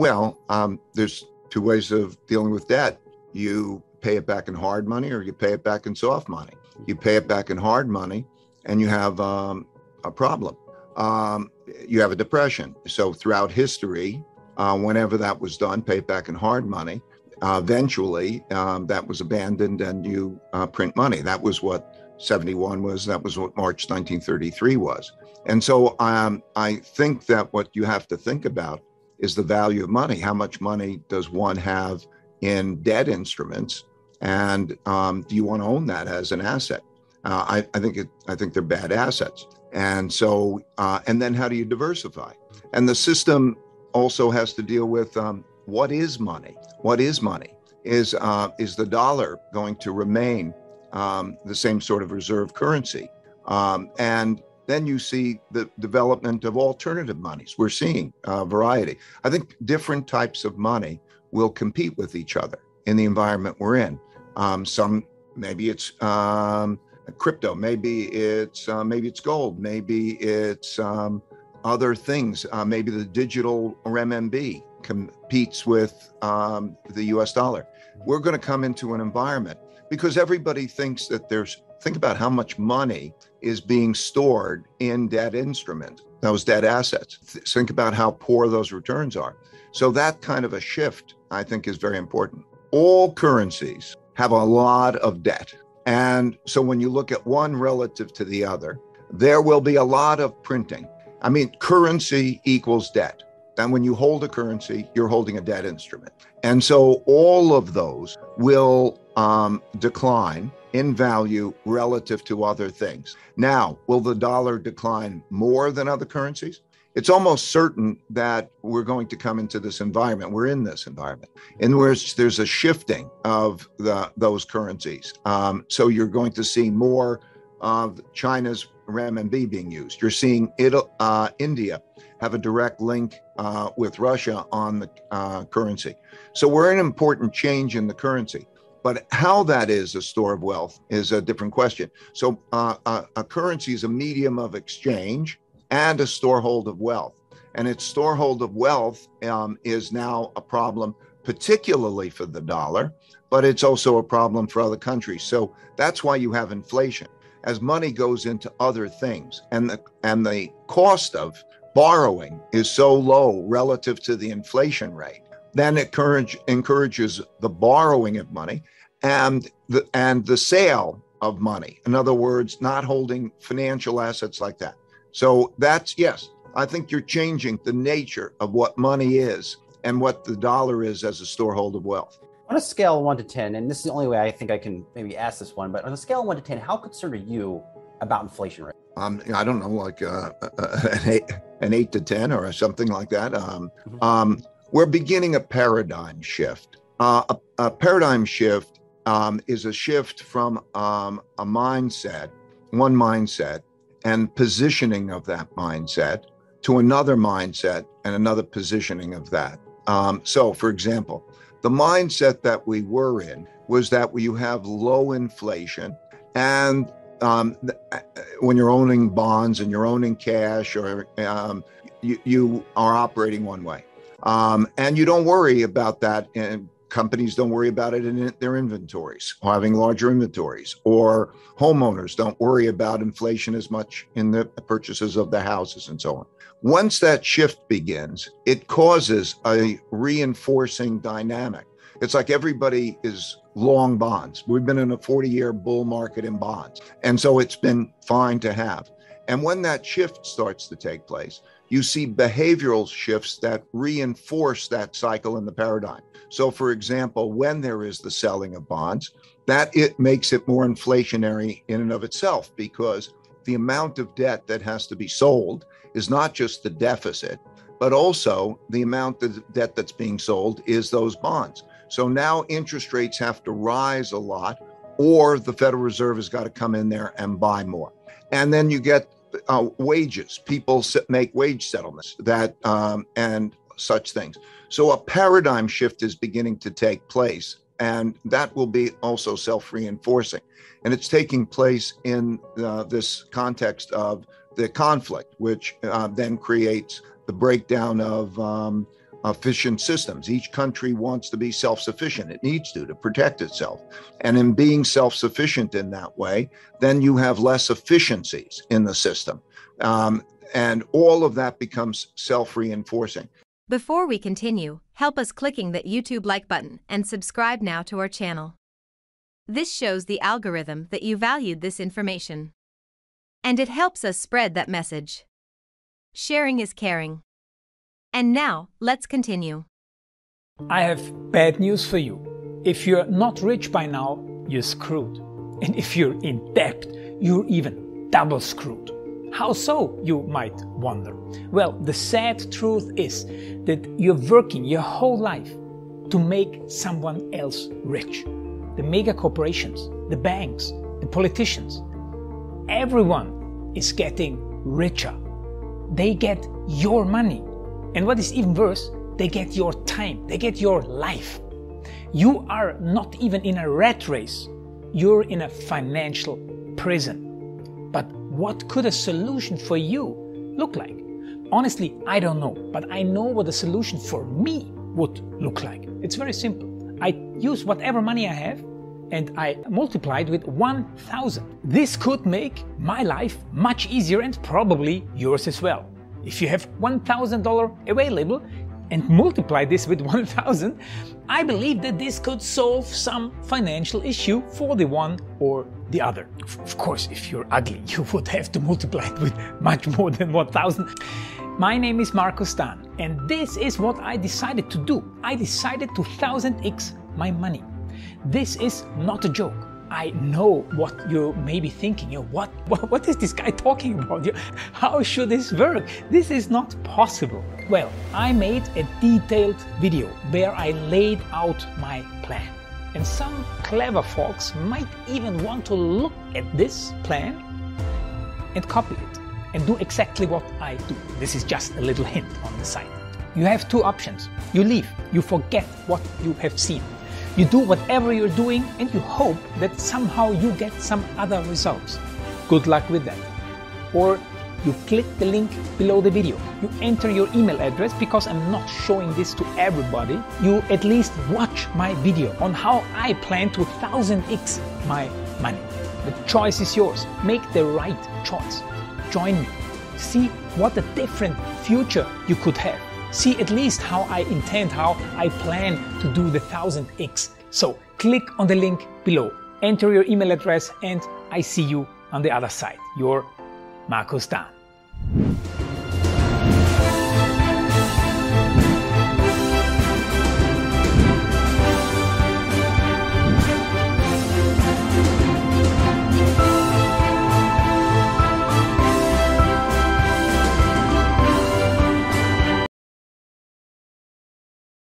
Well, um, there's two ways of dealing with debt. You pay it back in hard money or you pay it back in soft money. You pay it back in hard money and you have um, a problem. Um, you have a depression. So throughout history, uh, whenever that was done, pay it back in hard money. Uh, eventually, um, that was abandoned and you uh, print money. That was what 71 was. That was what March 1933 was. And so um, I think that what you have to think about is the value of money. How much money does one have in debt instruments? And um, do you want to own that as an asset? Uh, I, I, think it, I think they're bad assets. And so, uh, and then how do you diversify? And the system also has to deal with um, what is money? What is money? Is uh, is the dollar going to remain um, the same sort of reserve currency? Um, and then you see the development of alternative monies. We're seeing a variety. I think different types of money will compete with each other in the environment we're in. Um, some maybe it's um, crypto, maybe it's uh, maybe it's gold, maybe it's um, other things. Uh, maybe the digital RMB competes with um, the U.S. dollar. We're going to come into an environment because everybody thinks that there's think about how much money is being stored in debt instruments, those debt assets. Think about how poor those returns are. So that kind of a shift, I think, is very important. All currencies have a lot of debt. And so when you look at one relative to the other, there will be a lot of printing. I mean, currency equals debt. And when you hold a currency, you're holding a debt instrument. And so all of those will um, decline in value relative to other things. Now, will the dollar decline more than other currencies? It's almost certain that we're going to come into this environment. We're in this environment in which there's a shifting of the, those currencies. Um, so you're going to see more of China's renminbi being used. You're seeing it, uh, India have a direct link uh, with Russia on the uh, currency. So we're an important change in the currency. But how that is a store of wealth is a different question. So, uh, a, a, currency is a medium of exchange and a storehold of wealth. And its storehold of wealth um, is now a problem, particularly for the dollar, but it's also a problem for other countries. So, that's why you have inflation. As money goes into other things, and the, and the cost of borrowing is so low relative to the inflation rate then it encourage, encourages the borrowing of money and the, and the sale of money. In other words, not holding financial assets like that. So that's, yes, I think you're changing the nature of what money is and what the dollar is as a storehold of wealth. On a scale of one to 10, and this is the only way I think I can maybe ask this one, but on a scale of one to 10, how concerned are you about inflation rate? Um, I don't know, like uh, uh, an, eight, an eight to 10 or something like that. Um, mm-hmm. um, we're beginning a paradigm shift. Uh, a, a, paradigm shift um, is a shift from um, a mindset, one mindset, and positioning of that mindset to another mindset and another positioning of that. Um, so, for example, the mindset that we were in was that you have low inflation and um, uh, when you're owning bonds and you're owning cash or um, you, you are operating one way um, and you don't worry about that. And companies don't worry about it in their inventories, having larger inventories, or homeowners don't worry about inflation as much in the purchases of the houses and so on. Once that shift begins, it causes a reinforcing dynamic. It's like everybody is long bonds. We've been in a 40 year bull market in bonds. And so it's been fine to have. And when that shift starts to take place, you see behavioral shifts that reinforce that cycle in the paradigm. So, for example, when there is the selling of bonds, that it makes it more inflationary in and of itself because the amount of debt that has to be sold is not just the deficit, but also the amount of debt that's being sold is those bonds. So now interest rates have to rise a lot, or the Federal Reserve has got to come in there and buy more. And then you get uh, wages. People make wage settlements that um, and such things. So a paradigm shift is beginning to take place, and that will be also self-reinforcing. And it's taking place in uh, this context of the conflict, which uh, then creates the breakdown of um, efficient systems. Each country wants to be self sufficient. It needs to to protect itself. And in being self sufficient in that way, then you have less efficiencies in the system. Um, and all of that becomes self reinforcing. Before we continue, help us clicking that YouTube like button and subscribe now to our channel. This shows the algorithm that you valued this information. And it helps us spread that message. Sharing is caring. And now, let's continue. I have bad news for you. If you're not rich by now, you're screwed. And if you're in debt, you're even double screwed. How so, you might wonder? Well, the sad truth is that you're working your whole life to make someone else rich. The mega corporations, the banks, the politicians, everyone is getting richer. They get your money. And what is even worse, they get your time, they get your life. You are not even in a rat race, you're in a financial prison. But what could a solution for you look like? Honestly, I don't know, but I know what a solution for me would look like. It's very simple. I use whatever money I have and I multiply it with 1000. This could make my life much easier and probably yours as well. If you have $1,000 available, and multiply this with 1000, I believe that this could solve some financial issue for the one or the other. Of course, if you're ugly, you would have to multiply it with much more than 1000. My name is Marco Stan, and this is what I decided to do. I decided to 1000x my money. This is not a joke. I know what you may be thinking. You know, what, what, what is this guy talking about? How should this work? This is not possible. Well, I made a detailed video where I laid out my plan. And some clever folks might even want to look at this plan and copy it and do exactly what I do. This is just a little hint on the side. You have two options. You leave, you forget what you have seen you do whatever you're doing and you hope that somehow you get some other results. Good luck with that. Or you click the link below the video. You enter your email address because I'm not showing this to everybody. You at least watch my video on how I plan to 1000x my money. The choice is yours. Make the right choice. Join me. See what a different future you could have see at least how I intend, how I plan to do the 1000x. So click on the link below, enter your email address, and I see you on the other side. Your Marco Stan.